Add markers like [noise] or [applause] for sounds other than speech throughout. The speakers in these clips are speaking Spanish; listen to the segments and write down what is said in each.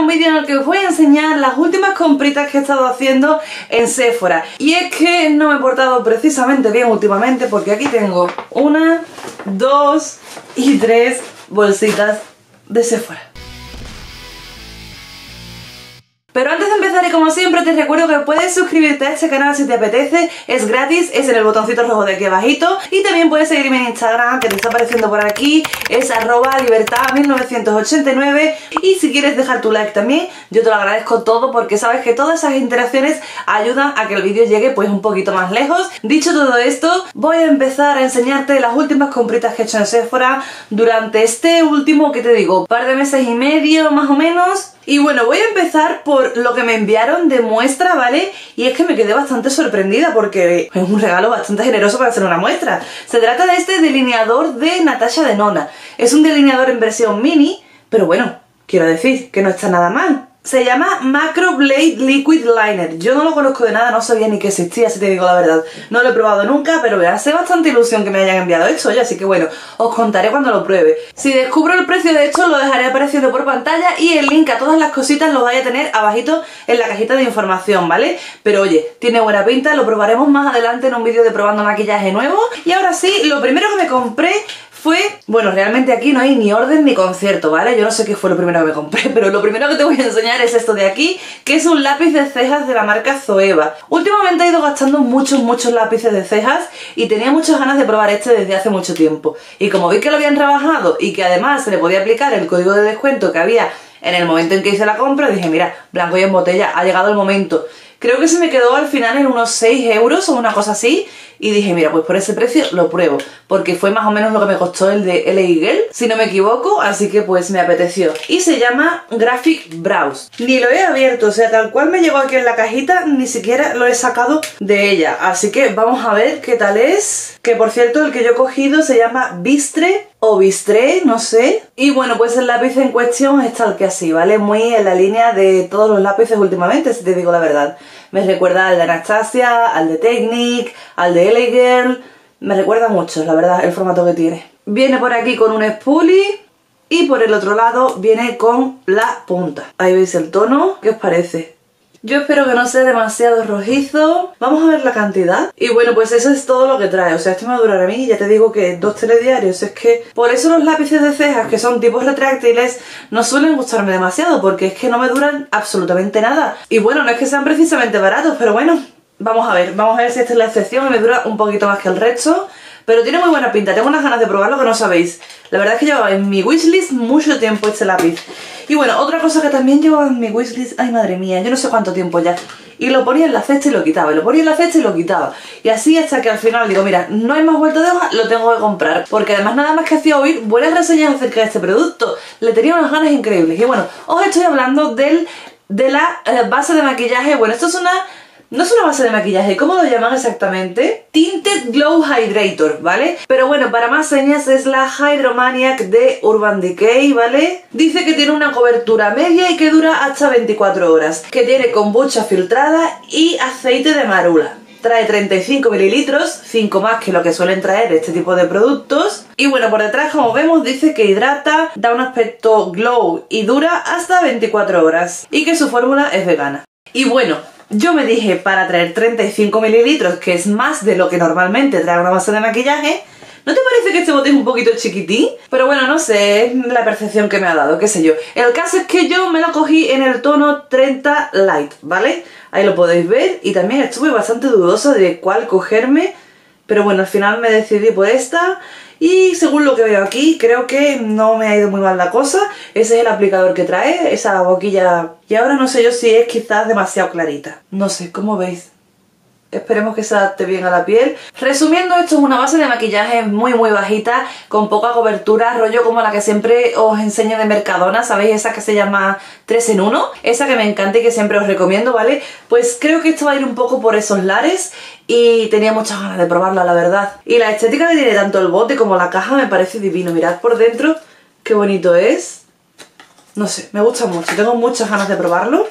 un vídeo en el que os voy a enseñar las últimas compritas que he estado haciendo en Sephora. Y es que no me he portado precisamente bien últimamente porque aquí tengo una, dos y tres bolsitas de Sephora. Pero antes de empezar y como siempre te recuerdo que puedes suscribirte a este canal si te apetece, es gratis, es en el botoncito rojo de aquí abajito. Y también puedes seguirme en Instagram que te está apareciendo por aquí, es arroba libertad1989 y si quieres dejar tu like también, yo te lo agradezco todo porque sabes que todas esas interacciones ayudan a que el vídeo llegue pues un poquito más lejos. Dicho todo esto, voy a empezar a enseñarte las últimas compritas que he hecho en Sephora durante este último, que te digo, par de meses y medio más o menos y bueno, voy a empezar por lo que me enviaron de muestra, ¿vale? Y es que me quedé bastante sorprendida porque es un regalo bastante generoso para hacer una muestra. Se trata de este delineador de Natasha de Nona. Es un delineador en versión mini, pero bueno, quiero decir que no está nada mal. Se llama Macro Blade Liquid Liner. Yo no lo conozco de nada, no sabía ni que existía, si te digo la verdad. No lo he probado nunca, pero me hace bastante ilusión que me hayan enviado esto, así que bueno, os contaré cuando lo pruebe. Si descubro el precio de esto, lo dejaré apareciendo por pantalla y el link a todas las cositas lo vais a tener abajito en la cajita de información, ¿vale? Pero oye, tiene buena pinta, lo probaremos más adelante en un vídeo de probando maquillaje nuevo. Y ahora sí, lo primero que me compré fue, bueno, realmente aquí no hay ni orden ni concierto, ¿vale? Yo no sé qué fue lo primero que me compré, [laughs] pero lo primero que te voy a enseñar es esto de aquí, que es un lápiz de cejas de la marca Zoeva. Últimamente he ido gastando muchos, muchos lápices de cejas y tenía muchas ganas de probar este desde hace mucho tiempo. Y como vi que lo habían trabajado y que además se le podía aplicar el código de descuento que había en el momento en que hice la compra, dije, mira, blanco y en botella, ha llegado el momento. Creo que se me quedó al final en unos 6 euros o una cosa así. Y dije, mira, pues por ese precio lo pruebo. Porque fue más o menos lo que me costó el de LA Girl, si no me equivoco. Así que pues me apeteció. Y se llama Graphic Browse. Ni lo he abierto, o sea, tal cual me llegó aquí en la cajita, ni siquiera lo he sacado de ella. Así que vamos a ver qué tal es. Que por cierto, el que yo he cogido se llama Bistre o Bistre, no sé. Y bueno, pues el lápiz en cuestión es tal que así, ¿vale? Muy en la línea de todos los lápices últimamente, si te digo la verdad. Me recuerda al de Anastasia, al de Technic, al de LA. Me recuerda mucho, la verdad, el formato que tiene. Viene por aquí con un spoolie y por el otro lado viene con la punta. Ahí veis el tono. ¿Qué os parece? Yo espero que no sea demasiado rojizo. Vamos a ver la cantidad. Y bueno, pues eso es todo lo que trae. O sea, esto me va a durar a mí, ya te digo que dos telediarios. Es que por eso los lápices de cejas, que son tipos retráctiles, no suelen gustarme demasiado, porque es que no me duran absolutamente nada. Y bueno, no es que sean precisamente baratos, pero bueno, vamos a ver. Vamos a ver si esta es la excepción y me dura un poquito más que el resto. Pero tiene muy buena pinta, tengo unas ganas de probarlo que no sabéis. La verdad es que llevaba en mi wishlist mucho tiempo este lápiz. Y bueno, otra cosa que también llevaba en mi wishlist, ay madre mía, yo no sé cuánto tiempo ya. Y lo ponía en la cesta y lo quitaba, y lo ponía en la cesta y lo quitaba. Y así hasta que al final digo, mira, no hay más vuelta de hoja, lo tengo que comprar. Porque además nada más que hacía oír buenas reseñas acerca de este producto. Le tenía unas ganas increíbles. Y bueno, os estoy hablando del, de la eh, base de maquillaje. Bueno, esto es una no es una base de maquillaje, ¿cómo lo llaman exactamente? Tinted Glow Hydrator, ¿vale? Pero bueno, para más señas es la Hydromaniac de Urban Decay, ¿vale? Dice que tiene una cobertura media y que dura hasta 24 horas, que tiene kombucha filtrada y aceite de marula. Trae 35 mililitros, 5 más que lo que suelen traer este tipo de productos. Y bueno, por detrás, como vemos, dice que hidrata, da un aspecto glow y dura hasta 24 horas. Y que su fórmula es vegana. Y bueno, yo me dije, para traer 35 mililitros, que es más de lo que normalmente trae una base de maquillaje, ¿no te parece que este bote es un poquito chiquitín? Pero bueno, no sé, es la percepción que me ha dado, qué sé yo. El caso es que yo me lo cogí en el tono 30 Light, ¿vale? Ahí lo podéis ver y también estuve bastante dudosa de cuál cogerme, pero bueno, al final me decidí por esta y según lo que veo aquí, creo que no me ha ido muy mal la cosa. Ese es el aplicador que trae, esa boquilla. Y ahora no sé yo si es quizás demasiado clarita. No sé, ¿cómo veis? Esperemos que se adapte bien a la piel. Resumiendo, esto es una base de maquillaje muy muy bajita, con poca cobertura, rollo como la que siempre os enseño de Mercadona, ¿sabéis? Esa que se llama 3 en 1, esa que me encanta y que siempre os recomiendo, ¿vale? Pues creo que esto va a ir un poco por esos lares y tenía muchas ganas de probarla, la verdad. Y la estética que tiene tanto el bote como la caja me parece divino. Mirad por dentro qué bonito es. No sé, me gusta mucho, tengo muchas ganas de probarlo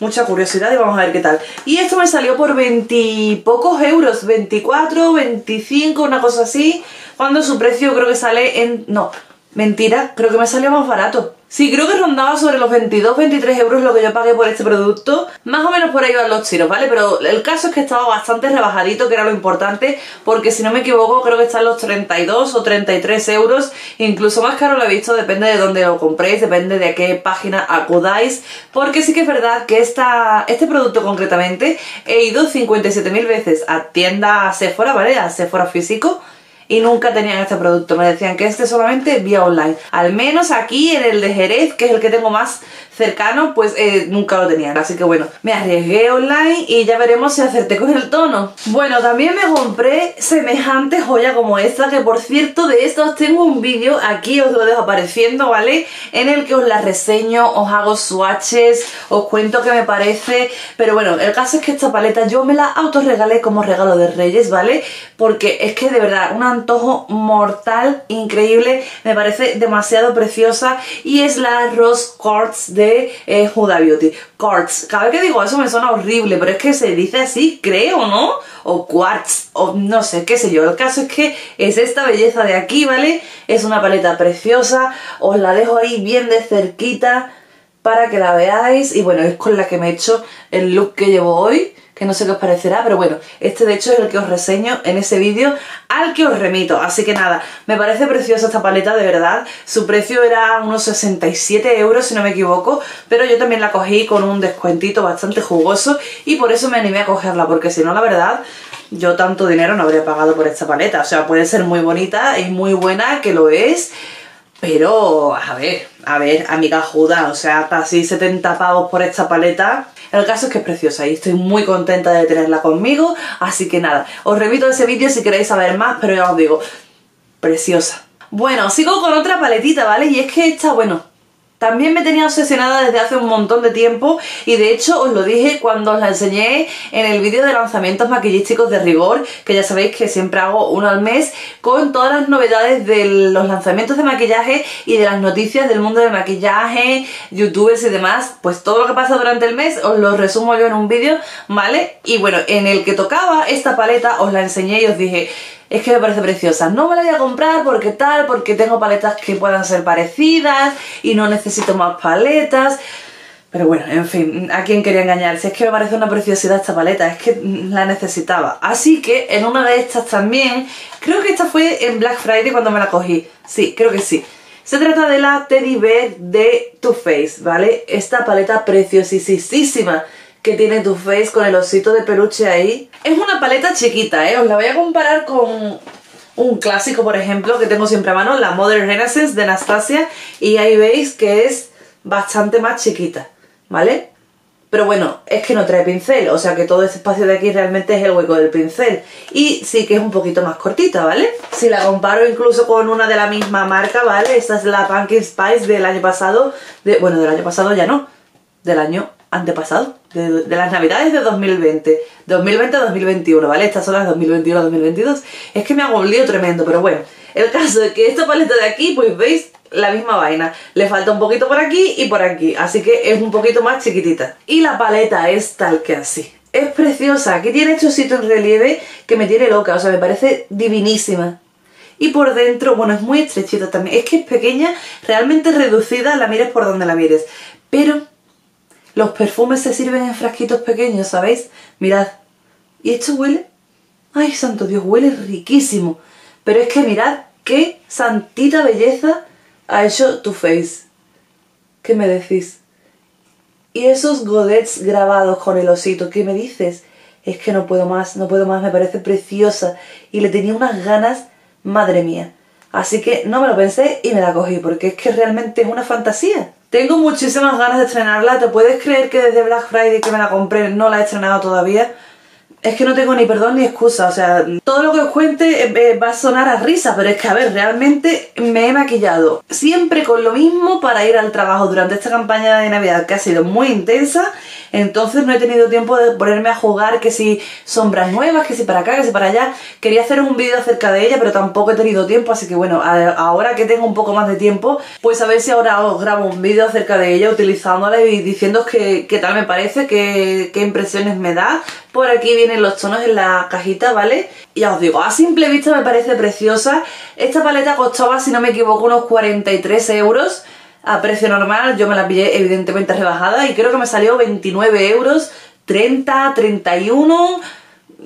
mucha curiosidad y vamos a ver qué tal. Y esto me salió por 20 pocos euros, 24, 25, una cosa así, cuando su precio creo que sale en... no, Mentira, creo que me salió más barato. Sí, creo que rondaba sobre los 22-23 euros lo que yo pagué por este producto. Más o menos por ahí van los tiros, ¿vale? Pero el caso es que estaba bastante rebajadito, que era lo importante, porque si no me equivoco creo que están los 32 o 33 euros. Incluso más caro lo he visto, depende de dónde lo compréis, depende de a qué página acudáis. Porque sí que es verdad que esta, este producto concretamente he ido 57.000 veces a tienda Sephora, ¿vale? A Sephora físico y nunca tenían este producto. Me decían que este solamente vía online. Al menos aquí en el de Jerez, que es el que tengo más cercano, pues eh, nunca lo tenían. Así que bueno, me arriesgué online y ya veremos si acerté con el tono. Bueno, también me compré semejante joya como esta, que por cierto de esta os tengo un vídeo, aquí os lo dejo apareciendo, ¿vale? En el que os la reseño, os hago swatches, os cuento qué me parece. Pero bueno, el caso es que esta paleta yo me la autorregalé como regalo de Reyes, ¿vale? Porque es que de verdad, un antojo mortal, increíble, me parece demasiado preciosa y es la Rose Quartz de eh, Huda Beauty. Quartz. Cada vez que digo eso me suena horrible, pero es que se dice así, creo, ¿no? O quartz, o no sé, qué sé yo. El caso es que es esta belleza de aquí, ¿vale? Es una paleta preciosa. Os la dejo ahí bien de cerquita para que la veáis. Y bueno, es con la que me he hecho el look que llevo hoy que no sé qué os parecerá, pero bueno, este de hecho es el que os reseño en ese vídeo al que os remito, así que nada, me parece preciosa esta paleta, de verdad, su precio era unos 67 euros si no me equivoco, pero yo también la cogí con un descuentito bastante jugoso y por eso me animé a cogerla, porque si no, la verdad, yo tanto dinero no habría pagado por esta paleta, o sea, puede ser muy bonita, es muy buena, que lo es, pero, a ver, a ver, amiga Juda, o sea, casi 70 pavos por esta paleta, el caso es que es preciosa y estoy muy contenta de tenerla conmigo, así que nada, os remito a ese vídeo si queréis saber más, pero ya os digo, preciosa. Bueno, sigo con otra paletita, ¿vale? Y es que esta, bueno, también me tenía obsesionada desde hace un montón de tiempo y de hecho os lo dije cuando os la enseñé en el vídeo de lanzamientos maquillísticos de rigor, que ya sabéis que siempre hago uno al mes, con todas las novedades de los lanzamientos de maquillaje y de las noticias del mundo del maquillaje, youtubers y demás, pues todo lo que pasa durante el mes os lo resumo yo en un vídeo, ¿vale? Y bueno, en el que tocaba esta paleta os la enseñé y os dije es que me parece preciosa. No me la voy a comprar porque tal, porque tengo paletas que puedan ser parecidas y no necesito más paletas. Pero bueno, en fin, ¿a quién quería engañar? Si es que me parece una preciosidad esta paleta, es que la necesitaba. Así que en una de estas también, creo que esta fue en Black Friday cuando me la cogí. Sí, creo que sí. Se trata de la Teddy Bear de Too Faced, ¿vale? Esta paleta preciosísima que tiene tu face con el osito de peluche ahí. Es una paleta chiquita, ¿eh? Os la voy a comparar con un clásico, por ejemplo, que tengo siempre a mano, la Modern Renaissance de Anastasia. Y ahí veis que es bastante más chiquita, ¿vale? Pero bueno, es que no trae pincel, o sea que todo este espacio de aquí realmente es el hueco del pincel. Y sí que es un poquito más cortita, ¿vale? Si la comparo incluso con una de la misma marca, ¿vale? Esta es la Pumpkin Spice del año pasado, bueno, del año pasado ya no, del año antepasado, de, las navidades de 2020, 2020-2021, ¿vale? Estas son las 2021-2022. Es que me hago un lío tremendo, pero bueno, el caso es que esta paleta de aquí, pues veis la misma vaina. Le falta un poquito por aquí y por aquí, así que es un poquito más chiquitita. Y la paleta es tal que así. Es preciosa, aquí tiene este osito en relieve que me tiene loca, o sea, me parece divinísima. Y por dentro, bueno, es muy estrechita también. Es que es pequeña, realmente reducida, la mires por donde la mires. Pero los perfumes se sirven en frasquitos pequeños, ¿sabéis? Mirad. ¿Y esto huele? ¡Ay, santo Dios! Huele riquísimo. Pero es que mirad qué santita belleza ha hecho tu face. ¿Qué me decís? Y esos godets grabados con el osito, ¿qué me dices? Es que no puedo más, no puedo más, me parece preciosa. Y le tenía unas ganas, madre mía. Así que no me lo pensé y me la cogí, porque es que realmente es una fantasía. Tengo muchísimas ganas de estrenarla. ¿Te puedes creer que desde Black Friday que me la compré no la he estrenado todavía? Es que no tengo ni perdón ni excusa, o sea, todo lo que os cuente eh, eh, va a sonar a risa, pero es que, a ver, realmente me he maquillado siempre con lo mismo para ir al trabajo durante esta campaña de Navidad que ha sido muy intensa. Entonces no he tenido tiempo de ponerme a jugar que si sombras nuevas, que si para acá, que si para allá. Quería hacer un vídeo acerca de ella, pero tampoco he tenido tiempo, así que bueno, ahora que tengo un poco más de tiempo, pues a ver si ahora os grabo un vídeo acerca de ella utilizándola y diciendo qué, tal me parece, qué, qué impresiones me da. Por aquí vienen los tonos en la cajita, ¿vale? Y ya os digo, a simple vista me parece preciosa. Esta paleta costaba, si no me equivoco, unos 43 euros a precio normal. Yo me la pillé evidentemente rebajada y creo que me salió 29 euros, 30, 31...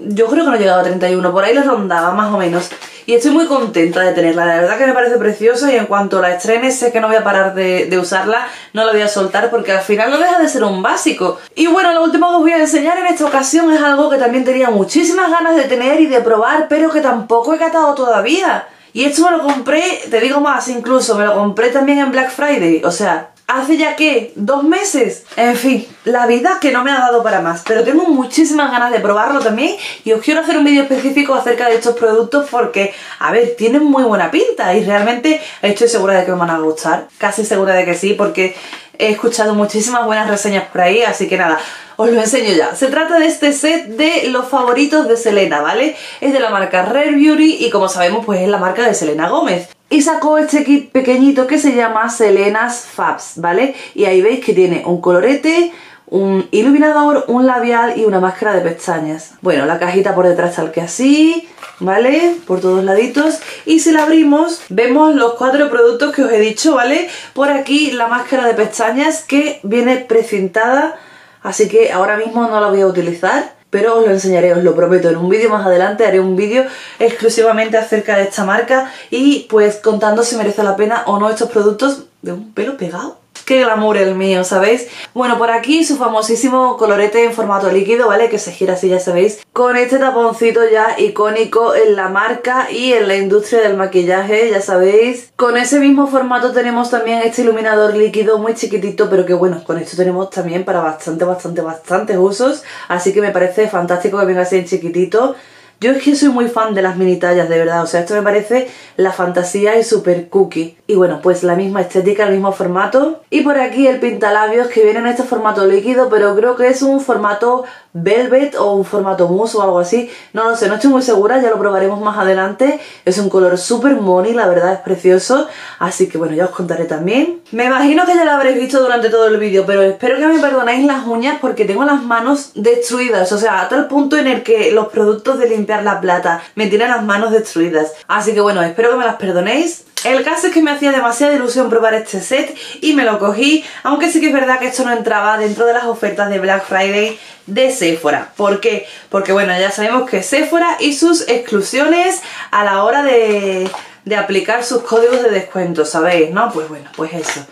Yo creo que no he llegado a 31, por ahí lo rondaba más o menos. Y estoy muy contenta de tenerla, la verdad que me parece preciosa y en cuanto la estrene sé que no voy a parar de, usarla, no la voy a soltar porque al final no deja de ser un básico. Y bueno, lo último que os voy a enseñar en esta ocasión es algo que también tenía muchísimas ganas de tener y de probar, pero que tampoco he catado todavía. Y esto me lo compré, te digo más, incluso me lo compré también en Black Friday. O sea, hace ya que dos meses. En fin, la vida que no me ha dado para más. Pero tengo muchísimas ganas de probarlo también. Y os quiero hacer un vídeo específico acerca de estos productos porque, a ver, tienen muy buena pinta. Y realmente estoy segura de que me van a gustar. Casi segura de que sí, porque he escuchado muchísimas buenas reseñas por ahí. Así que nada, os lo enseño ya. Se trata de este set de los favoritos de Selena, ¿vale? Es de la marca Rare Beauty y como sabemos pues es la marca de Selena Gómez. Y sacó este kit pequeñito que se llama Selena's Fabs, ¿vale? Y ahí veis que tiene un colorete, un iluminador, un labial y una máscara de pestañas. Bueno, la cajita por detrás tal que así, ¿vale? Por todos laditos. Y si la abrimos, vemos los cuatro productos que os he dicho, ¿vale? Por aquí la máscara de pestañas que viene precintada Así que ahora mismo no la voy a utilizar, pero os lo enseñaré, os lo prometo. En un vídeo más adelante haré un vídeo exclusivamente acerca de esta marca y pues contando si merece la pena o no estos productos de un pelo pegado. Qué glamour el mío, ¿sabéis? Bueno, por aquí su famosísimo colorete en formato líquido, ¿vale? Que se gira así, ya sabéis. Con este taponcito ya icónico en la marca y en la industria del maquillaje, ya sabéis. Con ese mismo formato tenemos también este iluminador líquido muy chiquitito, pero que bueno, con esto tenemos también para bastante, bastante, bastantes usos. Así que me parece fantástico que venga así en chiquitito. Yo es que soy muy fan de las mini tallas, de verdad. O sea, esto me parece la fantasía y super cookie. Y bueno, pues la misma estética, el mismo formato. Y por aquí el pintalabios que viene en este formato líquido, pero creo que es un formato velvet o un formato mousse o algo así. No lo sé, no estoy muy segura, ya lo probaremos más adelante. Es un color super money, la verdad es precioso. Así que bueno, ya os contaré también. Me imagino que ya lo habréis visto durante todo el vídeo, pero espero que me perdonéis las uñas porque tengo las manos destruidas. O sea, a tal punto en el que los productos de limpieza la plata, me tienen las manos destruidas. Así que bueno, espero que me las perdonéis. El caso es que me hacía demasiada ilusión probar este set y me lo cogí, aunque sí que es verdad que esto no entraba dentro de las ofertas de Black Friday de Sephora. ¿Por qué? Porque bueno, ya sabemos que Sephora y sus exclusiones a la hora de, de aplicar sus códigos de descuento, ¿sabéis? ¿No? Pues bueno, pues eso.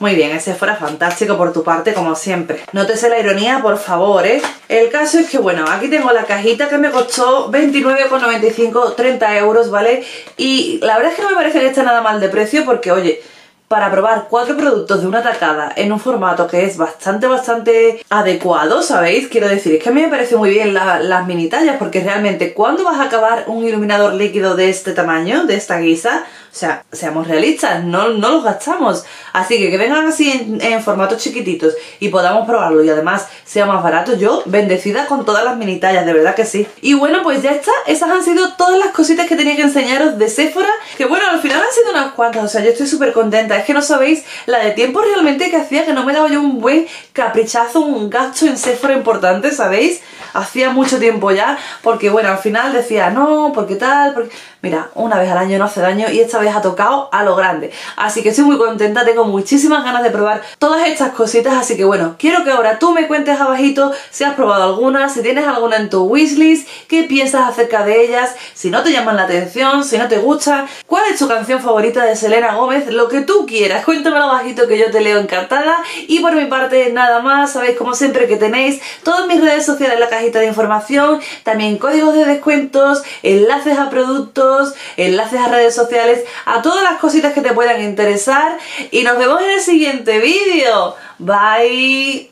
Muy bien, ese fuera fantástico por tu parte, como siempre. Nótese la ironía, por favor, ¿eh? El caso es que, bueno, aquí tengo la cajita que me costó 29,95, 30 euros, ¿vale? Y la verdad es que no me parece que esté nada mal de precio porque, oye, para probar cuatro productos de una tacada en un formato que es bastante, bastante adecuado, ¿sabéis? Quiero decir, es que a mí me parece muy bien las mini tallas porque realmente, ¿cuándo vas a acabar un iluminador líquido de este tamaño, de esta guisa? O sea, seamos realistas, no, no los gastamos. Así que que vengan así en, formatos chiquititos y podamos probarlo y además sea más barato, yo bendecida con todas las mini tallas, de verdad que sí. Y bueno, pues ya está, esas han sido todas las cositas que tenía que enseñaros de Sephora, que bueno, al final han sido unas cuantas, o sea, yo estoy súper contenta. Es que no sabéis la de tiempo realmente que hacía que no me daba yo un buen caprichazo, un gasto en Sephora importante, ¿sabéis? Hacía mucho tiempo ya, porque bueno, al final decía, no, porque tal, porque... Mira, una vez al año no hace daño y esta vez ha tocado a lo grande. Así que estoy muy contenta, tengo muchísimas ganas de probar todas estas cositas, así que bueno, quiero que ahora tú me cuentes abajito si has probado alguna, si tienes alguna en tu wishlist, qué piensas acerca de ellas, si no te llaman la atención, si no te gusta, cuál es tu canción favorita de Selena Gómez, lo que tú quieras, cuéntamelo abajito que yo te leo encantada y por mi parte nada más, sabéis como siempre que tenéis todas mis redes sociales en la cajita de información, también códigos de descuentos, enlaces a productos, enlaces a redes sociales, a todas las cositas que te puedan interesar y nos vemos en el siguiente vídeo. Bye.